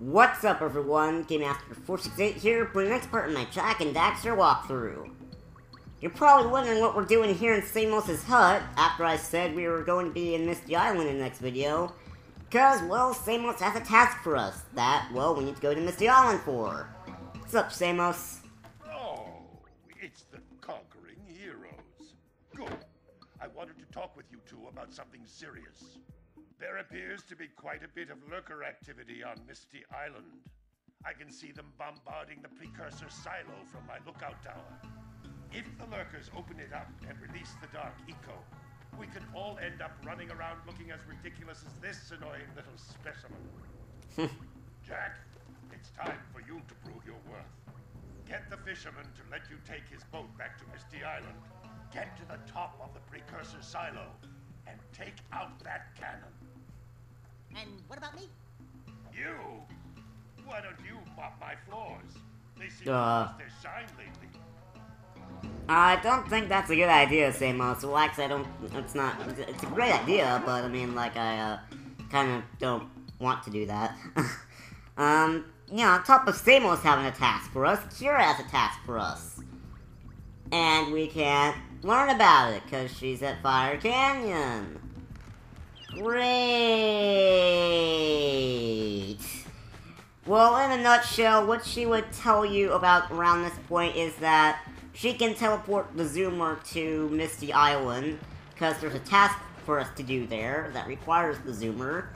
What's up everyone, Game Master 468 here for the next part of my Jak and Daxter walkthrough. You're probably wondering what we're doing here in Samos' hut after I said we were going to be in Misty Island in the next video. Because, well, Samos has a task for us that, well, we need to go to Misty Island for. What's up, Samos? Oh, it's the conquering heroes. Good. I wanted to talk with you two about something serious. There appears to be quite a bit of lurker activity on Misty Island. I can see them bombarding the precursor silo from my lookout tower. If the lurkers open it up and release the Dark Eco, we could all end up running around looking as ridiculous as this annoying little specimen. Jak, it's time for you to prove your worth. Get the fisherman to let you take his boat back to Misty Island. Get to the top of the precursor silo and take out that cannon. And what about me? You? Why don't you mop my floors? They seem Uh. to lose their shine lately. I don't think that's a good idea, Samos. Well, actually, I don't, it's not, it's a great idea, but I mean, like, I, uh, kind of don't want to do that. um, you know, on top of Samos having a task for us, Keira has a task for us. And we can't learn about it, because she's at Fire Canyon. Great! Well, in a nutshell, what she would tell you about around this point is that she can teleport the Zoomer to Misty Island, because there's a task for us to do there that requires the Zoomer.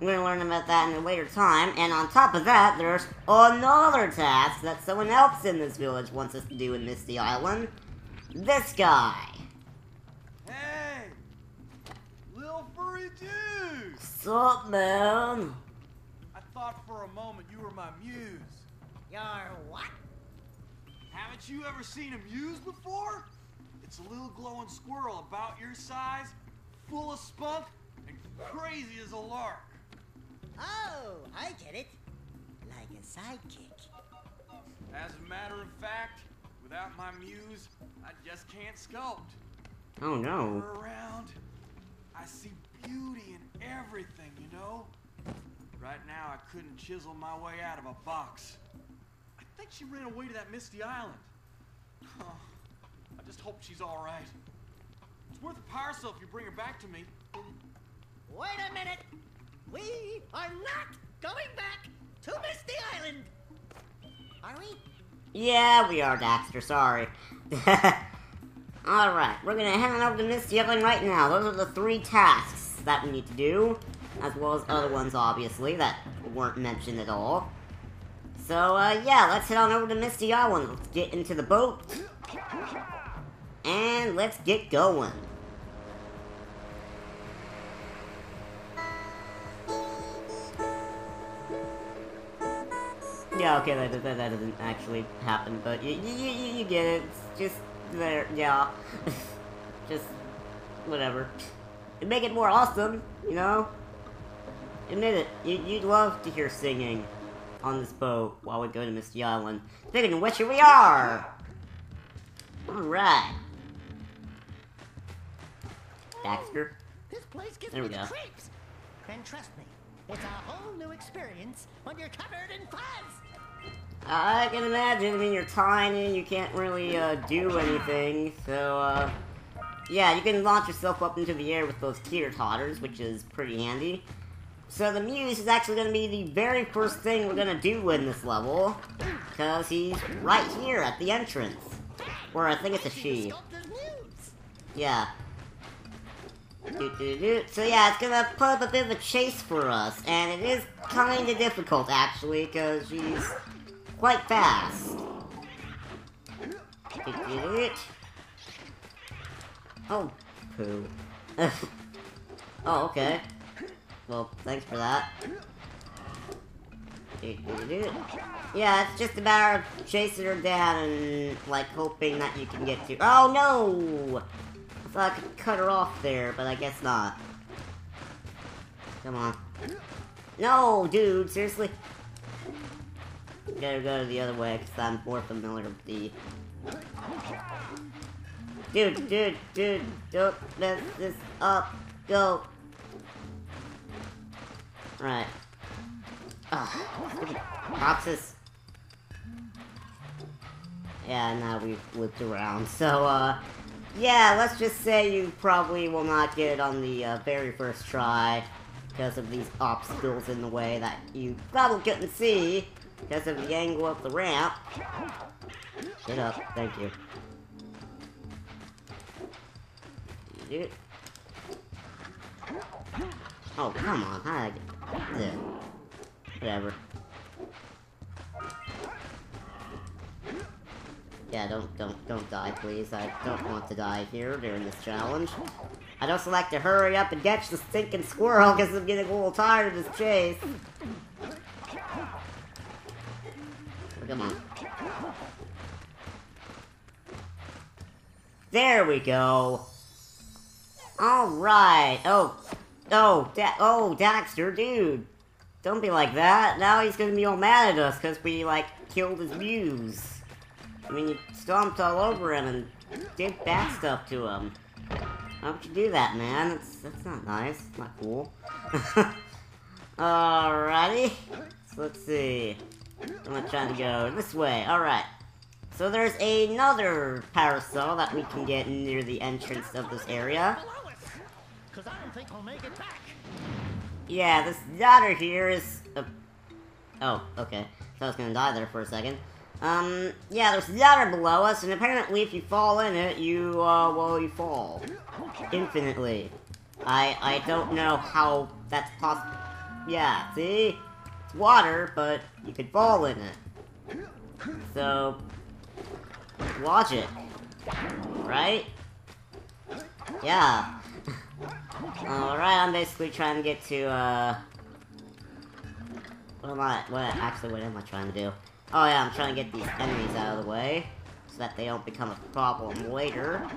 We're gonna learn about that in a later time, and on top of that, there's another task that someone else in this village wants us to do in Misty Island. This guy. Hey! Little furry dude! Sup, man? I thought for a moment you were my muse. Your what? Haven't you ever seen a muse before? It's a little glowing squirrel about your size, full of spunk, and crazy as a lark. Oh, I get it. Like a sidekick. As a matter of fact, without my muse, I just can't sculpt. Oh no. Around, I see beauty in everything, you know? Right now, I couldn't chisel my way out of a box. I think she ran away to that misty island. Huh. I just hope she's all right. It's worth a power cell if you bring her back to me. Wait a minute. We are not going back to Misty Island. Are we? Yeah, we are, Daxter, sorry. Alright, we're gonna head on over to Misty Island right now. Those are the three tasks that we need to do, as well as other ones, obviously, that weren't mentioned at all. So, uh, yeah, let's head on over to Misty Island. Let's get into the boat. And let's get going. Yeah, okay, that, that, that doesn't actually happen, but you, you, you, you get it. It's just there, yeah. just, whatever. It'd make it more awesome, you know? Admit it, you, you'd love to hear singing on this boat while we go to Misty Island. Speaking of which, here we are! Alright. Daxter. This place gives There me we the go. creeps. And trust me, it's a whole new experience when you're covered in fuzz. I can imagine, I mean, you're tiny, and you can't really, uh, do anything, so, uh, yeah, you can launch yourself up into the air with those teeter totters, which is pretty handy. So the Muse is actually gonna be the very first thing we're gonna do in this level, because he's right here at the entrance. Or I think it's a she. Yeah. So yeah, it's gonna put up a bit of a chase for us, and it is kinda difficult actually, because she's quite fast. Oh, poo. oh, okay. Well, thanks for that. Yeah, it's just a matter of chasing her down and, like, hoping that you can get to- Oh, no! I thought I could cut her off there, but I guess not. Come on. No, dude, seriously? Gotta go the other way, because I'm more familiar with the... Dude, dude, dude, don't mess this up. Go. Right. Ugh, boxes. Yeah, now we've looped around. So, uh, yeah, let's just say you probably will not get it on the uh, very first try because of these obstacles in the way that you probably couldn't see because of the angle of the ramp. Get up, thank you. Dude. Oh, come on, how did. Whatever. Yeah, don't, don't, don't die, please. I don't want to die here during this challenge. I'd also like to hurry up and catch the stinking squirrel, because I'm getting a little tired of this chase. Oh, come on. There we go. Alright. Oh. Oh, da oh, Daxter, dude. Don't be like that. Now he's gonna be all mad at us because we, like, killed his muse. I mean, you stomped all over him and did bad stuff to him. Why would you do that, man? That's, that's not nice. not cool. Alrighty. So let's see. I'm trying to go this way. Alright. So there's another power cell that we can get near the entrance of this area. Cause I don't think we'll make it back. Yeah, this daughter here is... Oh, okay. So I was gonna die there for a second. Um, yeah, there's water below us, and apparently if you fall in it, you, uh, well, you fall. Infinitely. I, I don't know how that's possible. Yeah, see? It's water, but you could fall in it. So, watch it. Right? Yeah. Alright, I'm basically trying to get to, uh... What am I, what, actually, what am I trying to do? Oh yeah, I'm trying to get these enemies out of the way, so that they don't become a problem later.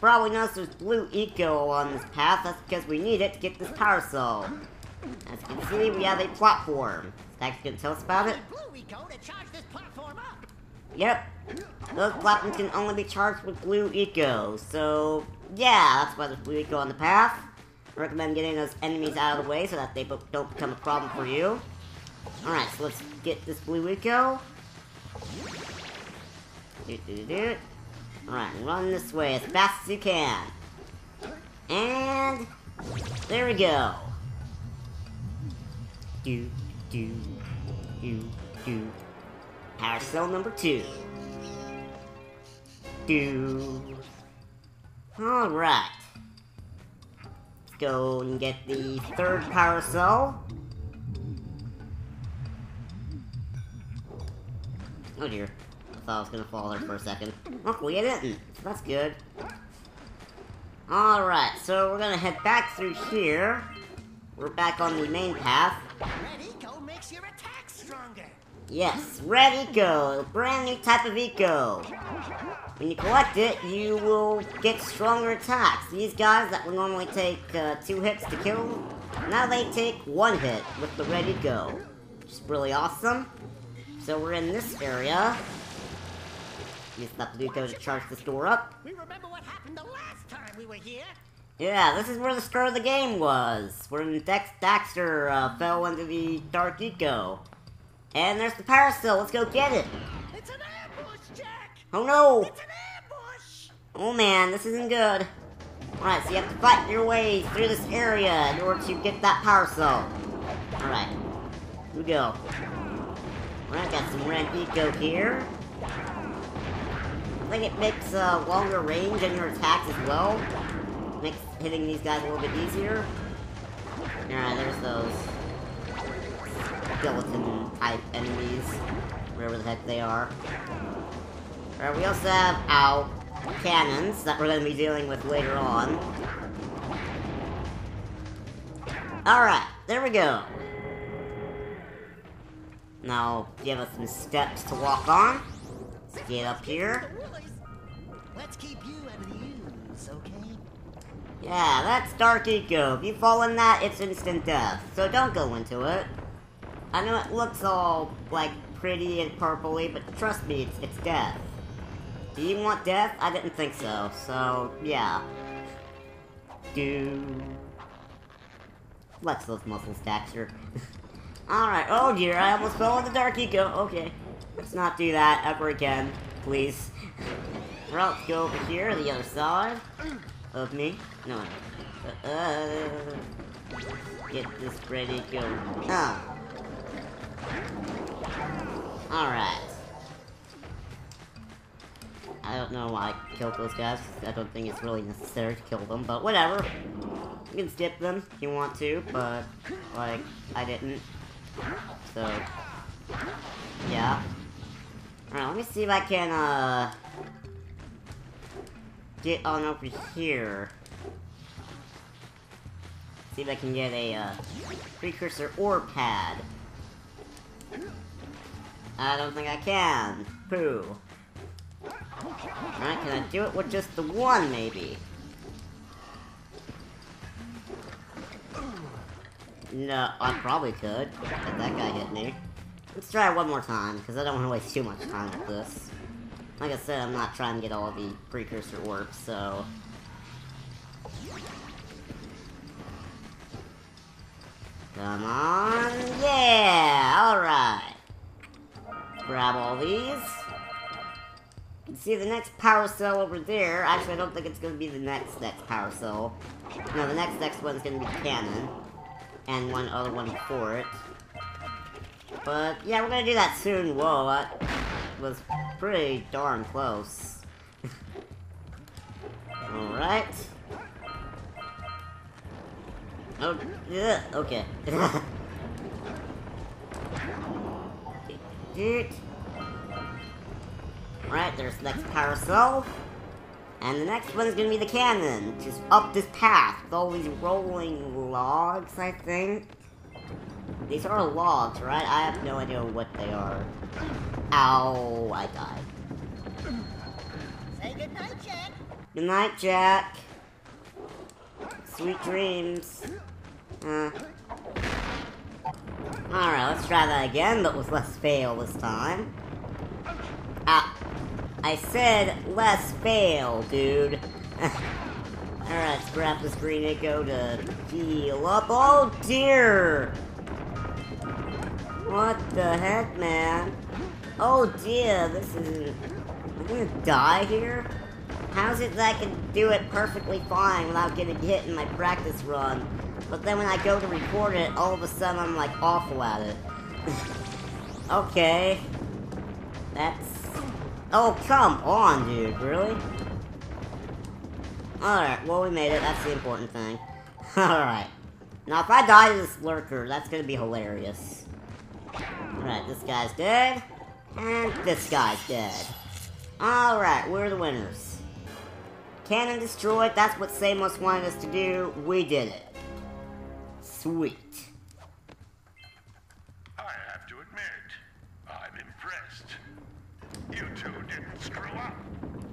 Probably noticed there's blue eco on this path, that's because we need it to get this power cell. As you can see, we have a platform. Stax can tell us about it? Blue eco to charge this platform up. Yep. Those platforms can only be charged with blue eco, so yeah, that's why there's blue eco on the path. I recommend getting those enemies out of the way so that they don't become a problem for you. Alright, so let's get this blue eco. Do, do, do. Alright, run this way as fast as you can. And there we go. Do, do, do, do. Power cell number two. Do. Alright. Let's go and get the third power cell. Oh dear. I thought I was gonna fall there for a second. Luckily I didn't, that's good. Alright, so we're gonna head back through here. We're back on the main path. Red eco makes your attack stronger. Yes, red eco, a brand new type of eco. When you collect it, you will get stronger attacks. These guys that would normally take uh, two hits to kill, now they take one hit with the red eco. Which is really awesome. So we're in this area. Use that blue eco to charge this door up. We remember what happened the last time we were here. Yeah, this is where the start of the game was. When Dex Daxter uh, fell into the Dark Eco. And there's the power cell, let's go get it. It's an ambush, Jak. Oh no! It's an ambush. Oh man, this isn't good. Alright, so you have to fight your way through this area in order to get that power cell. Alright, here we go. Alright, got some red eco here. I think it makes uh, longer range in your attacks as well. Makes hitting these guys a little bit easier. Alright, there's those skeleton type enemies. Wherever the heck they are. Alright, we also have our cannons that we're going to be dealing with later on. Alright, there we go. Now, give us some steps to walk on. Let's get up here. Let's keep you out of the ooze, okay? Yeah, that's Dark Eco. If you fall in that, it's instant death. So don't go into it. I know it looks all, like, pretty and purpley, but trust me, it's, it's death. Do you want death? I didn't think so. So, yeah. Do. flex those muscles, Daxter. Alright, oh dear, I almost fell in the dark eco. Okay, let's not do that ever again, please. Well, let's go over here, the other side of me. No, uh, uh, get this ready go. Ah. Alright. I don't know why I killed those guys. I don't think it's really necessary to kill them, but whatever. You can skip them if you want to, but, like, I didn't. So, yeah. Alright, let me see if I can, uh, get on over here. See if I can get a, uh, precursor ore pad. I don't think I can. Pooh. Alright, can I do it with just the one, maybe? No, I probably could. But that guy hit me. Let's try it one more time, because I don't want to waste too much time with this. Like I said, I'm not trying to get all the precursor orbs, so... Come on, yeah, alright. Grab all these. You can see the next power cell over there. Actually, I don't think it's going to be the next next power cell. No, the next next one's going to be cannon. And one other one for it. But, yeah, we're going to do that soon. Whoa, that was pretty darn close. Alright. Oh, yeah, okay. Dude. Right, there's the next power cell. And the next one is gonna be the cannon. Just up this path with all these rolling logs, I think. These are logs, right? I have no idea what they are. Ow, I died. Say goodnight, Jak. Good night, Jak. Sweet dreams. Uh. Alright, let's try that again, but with less fail this time. Ah. I said less fail, dude. Alright, let's grab this green eco to heal up. Oh dear! What the heck, man? Oh dear, this is... I'm gonna die here? How's it that I can do it perfectly fine without getting hit in my practice run? But then when I go to record it, all of a sudden I'm like awful at it. okay. That's... Oh, come on, dude, really? Alright, well we made it, that's the important thing. Alright. Now if I die to this lurker, that's gonna be hilarious. Alright, this guy's dead. And this guy's dead. Alright, we're the winners. Cannon destroyed, that's what Samos wanted us to do. We did it. Sweet. I have to admit, I'm impressed. You two didn't screw up.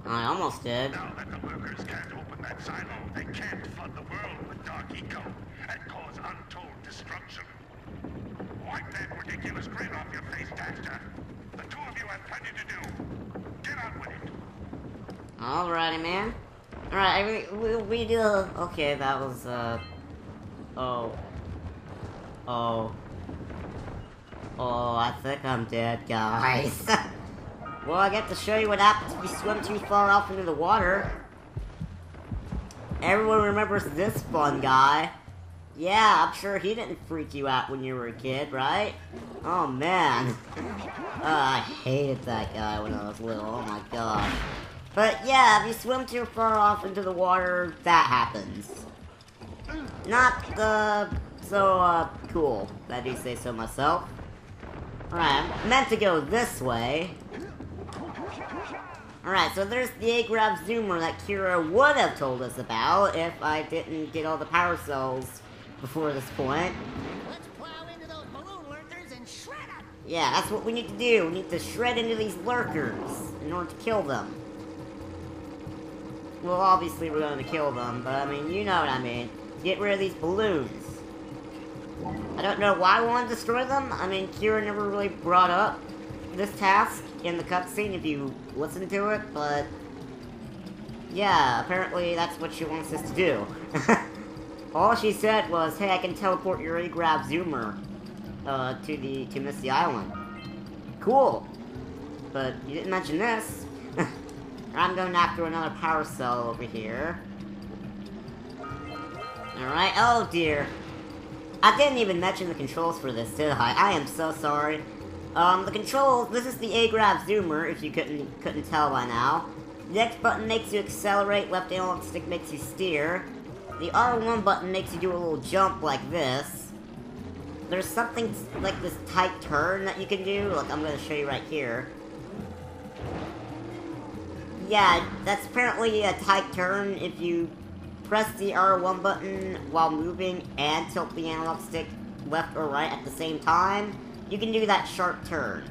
I almost did. Now that the lurkers can't open that silo, they can't flood the world with dark eco and cause untold destruction. Wipe that ridiculous grin off your face, Daxter. The two of you have plenty to do. Get on with it. Alrighty, man. Alright, we, we, we do... Okay, that was, uh... Oh. Oh. Oh, I think I'm dead, guys. well, I get to show you what happens if you swim too far off into the water. Everyone remembers this fun guy. Yeah, I'm sure he didn't freak you out when you were a kid, right? Oh, man. Uh, I hated that guy when I was little. Oh, my gosh. But yeah, if you swim too far off into the water, that happens. Not uh, so uh, cool, I do say so myself. Alright, I'm meant to go this way. Alright, so there's the A-Grav Zoomer that Keira would have told us about if I didn't get all the power cells before this point. Let's plow into those balloon lurkers and shred them. Yeah, that's what we need to do. We need to shred into these lurkers in order to kill them. Well, obviously we're going to kill them, but I mean, you know what I mean. Get rid of these balloons. I don't know why we want to destroy them. I mean, Keira never really brought up this task in the cutscene if you listen to it, but... Yeah, apparently that's what she wants us to do. All she said was, hey, I can teleport your A-Grav Zoomer uh, to the to Misty Island. Cool. But you didn't mention this. I'm going after another power cell over here. Alright, oh dear. I didn't even mention the controls for this, did I? I am so sorry. Um, the controls, this is the A-Grav Zoomer, if you couldn't couldn't tell by now. The X button makes you accelerate, left analog stick makes you steer. The R1 button makes you do a little jump like this. There's something like this tight turn that you can do, like I'm gonna show you right here. Yeah, that's apparently a tight turn if you press the R1 button while moving and tilt the analog stick left or right at the same time, you can do that sharp turn.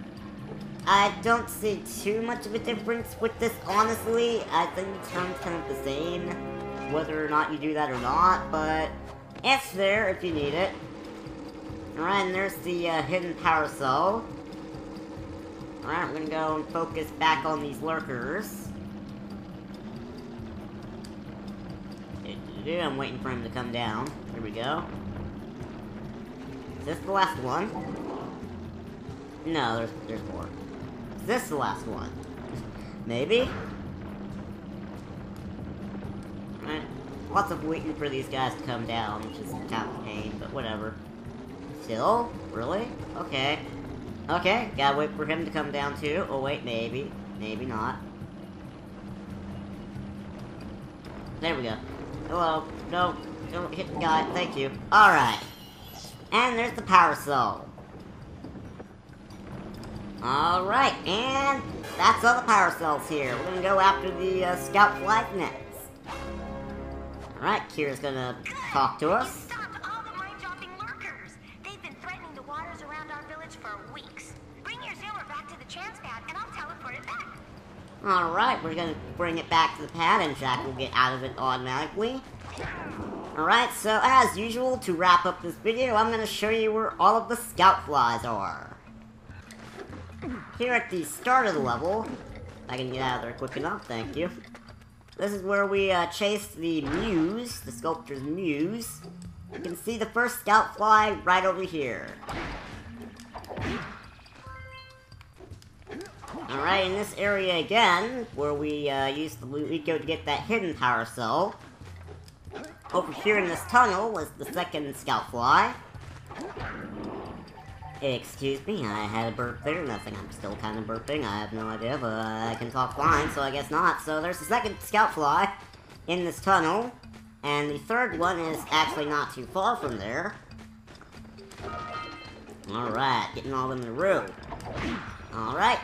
I don't see too much of a difference with this, honestly. I think the turn's kind of the same, whether or not you do that or not, but it's there if you need it. Alright, and there's the uh, hidden power cell. Alright, we're gonna go and focus back on these lurkers. I'm waiting for him to come down. Here we go. Is this the last one? No, there's there's more. Is this the last one? Maybe? Lots of waiting for these guys to come down, which is kind of a pain, but whatever. Still? Really? Okay. Okay, gotta wait for him to come down too. Oh wait, maybe. Maybe not. There we go. Hello. No, don't hit the guy. Thank you. Alright. And there's the power cell. Alright, and that's all the power cells here. We're gonna go after the uh, scout flag next. Alright, Keira's gonna talk to us. Alright, we're gonna bring it back to the pad and Jak will get out of it automatically. Alright, so as usual, to wrap up this video, I'm gonna show you where all of the scout flies are. Here at the start of the level, I can get out of there quick enough, thank you. This is where we uh, the Muse, the sculptor's Muse. You can see the first scout fly right over here. Alright, in this area again, where we uh, used we go to get that hidden power cell. Over here in this tunnel was the second scout fly. Excuse me, I had a burp there. Nothing, I'm still kind of burping. I have no idea, but I can talk flying, so I guess not. So there's the second scout fly in this tunnel. And the third one is actually not too far from there. Alright, getting all in the room. Alright.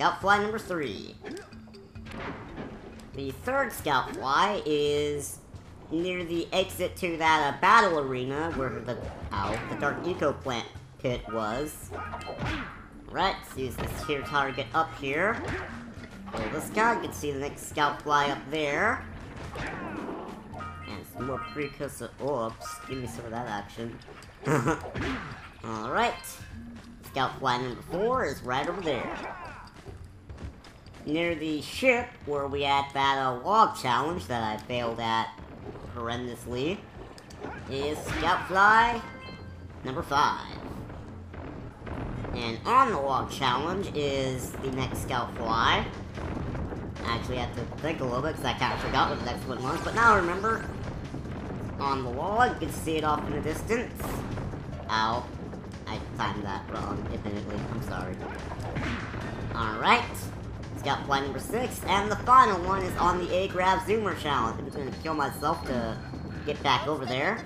Scout fly number three. The third scout fly is near the exit to that uh, battle arena where the ow, the dark eco plant pit was. Right, let's use this here target up here. Pull this guy, you can see the next scout fly up there. And some more precursor orbs. Give me some of that action. Alright. Scout fly number four is right over there near the ship where we had that uh, log challenge that I failed at horrendously is Scout Fly number 5. And on the log challenge is the next Scout Fly. I actually, have to think a little bit because I kind of forgot what the next one was, but now I remember. On the log, you can see it off in the distance. Ow. I timed that wrong, admittedly. I'm sorry. Alright. Scout flight number 6, and the final one is on the A-Grav Zoomer challenge. I'm just gonna kill myself to get back over there.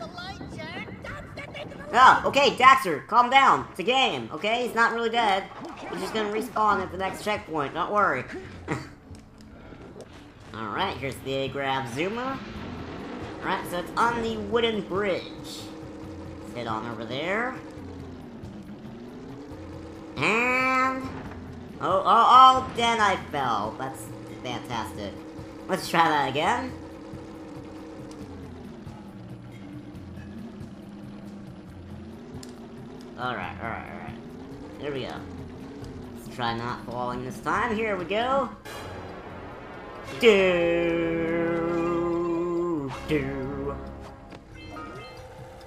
Oh, okay, Daxter, calm down. It's a game, okay? He's not really dead. He's just gonna respawn at the next checkpoint, don't worry. Alright, here's the A-Grav Zoomer. Alright, so it's on the wooden bridge. Let's head on over there. And... Oh, oh, oh, then I fell. That's fantastic. Let's try that again. Alright, alright, alright. Here we go. Let's try not falling this time. Here we go. Do, do.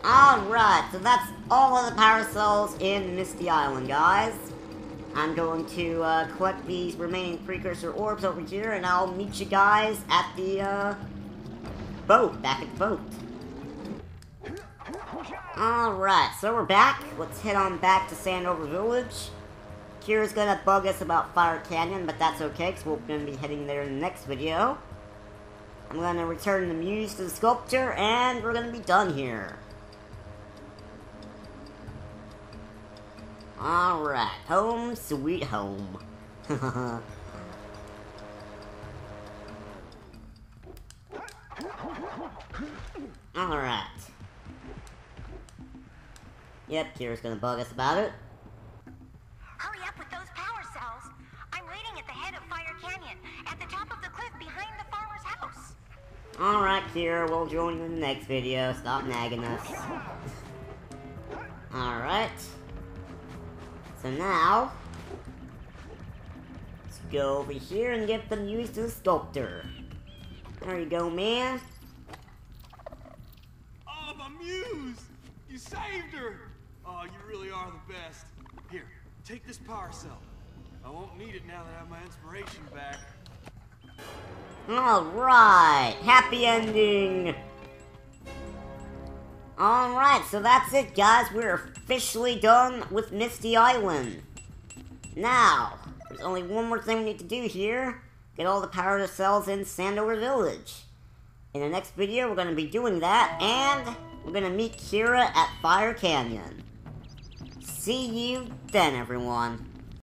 Alright, so that's all of the cells in Misty Island, guys. I'm going to uh, collect these remaining precursor orbs over here, and I'll meet you guys at the uh, boat, back at the boat. Alright, so we're back. Let's head on back to Sandover Village. Keira's gonna bug us about Fire Canyon, but that's okay, because we're gonna be heading there in the next video. I'm gonna return the muse to the sculptor, and we're gonna be done here. Alright, home sweet home. Alright. Yep, Keira's gonna bug us about it. Hurry up with those power cells. I'm waiting at the head of Fire Canyon, at the top of the cliff behind the farmer's house. Alright, Keira, we'll join you in the next video. Stop nagging us. Alright. So now, let's go over here and get the news to the sculptor. There you go, man. Oh, my muse! You saved her! Oh, you really are the best. Here, take this power cell. I won't need it now that I have my inspiration back. Alright, happy ending. Alright, so that's it, guys. We're officially done with Misty Island. Now, there's only one more thing we need to do here. Get all the power cells in Sandover Village. In the next video, we're going to be doing that, and we're going to meet Keira at Fire Canyon. See you then, everyone.